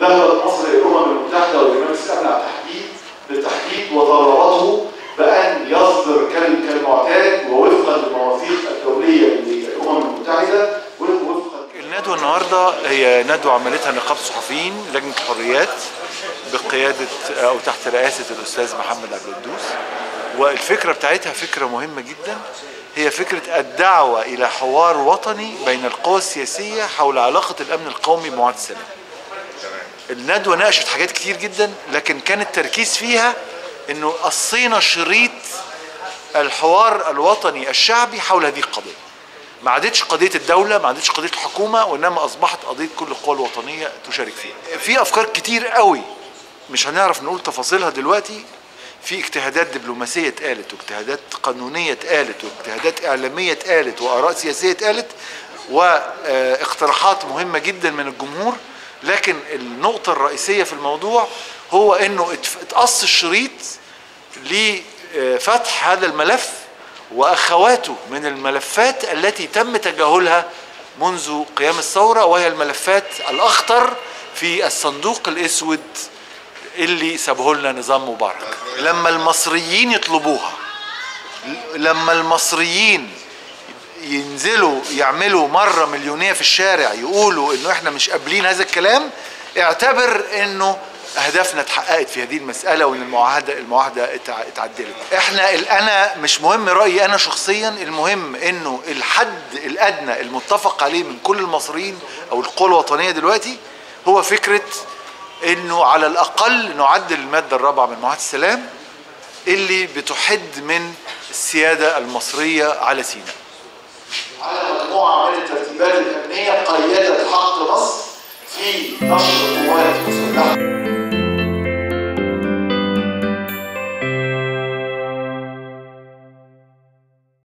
ذهبت مصر إلى الامم المتحدة والمجلس الامن على التحديد بالتحديد وطالبته بأن يصدر كال- كالمعتاد ووفقا للمواثيق الدولية للأمم المتحدة وفقا الندوة النهاردة هي ندوة عملتها نقابة الصحفيين لجنة الحريات بقيادة أو تحت رئاسة الأستاذ محمد عبد القدوس. والفكرة بتاعتها فكرة مهمة جدا. هي فكرة الدعوة إلى حوار وطني بين القوى السياسية حول علاقة الأمن القومي بمعاهدة السلام. الندوة ناقشت حاجات كتير جدا لكن كان التركيز فيها إنه قصينا شريط الحوار الوطني الشعبي حول هذه القضية. ما عادتش قضية الدولة ما عادتش قضية الحكومة وإنما أصبحت قضية كل القوى الوطنية تشارك فيها. في أفكار كتير قوي مش هنعرف نقول تفاصيلها دلوقتي. في اجتهادات دبلوماسية اتقالت واجتهادات قانونية اتقالت واجتهادات إعلامية اتقالت وآراء سياسية اتقالت واقتراحات مهمة جدا من الجمهور. لكن النقطة الرئيسية في الموضوع هو إنه اتقص الشريط لفتح هذا الملف وأخواته من الملفات التي تم تجاهلها منذ قيام الثورة وهي الملفات الأخطر في الصندوق الأسود اللي سابه لنا نظام مبارك. لما المصريين يطلبوها لما المصريين ينزلوا يعملوا مرة مليونية في الشارع يقولوا إنه إحنا مش قابلين هذا الكلام اعتبر إنه أهدافنا اتحققت في هذه المسألة وإن المعاهدة اتع- اتعدلت. إحنا أنا مش مهم رأيي أنا شخصيا المهم إنه الحد الأدنى المتفق عليه من كل المصريين أو القوى الوطنية دلوقتي هو فكرة إنه على الأقل نعدل المادة الرابعة من معاهدة السلام اللي بتحد من السيادة المصرية على سيناء على مجموعة من الترتيبات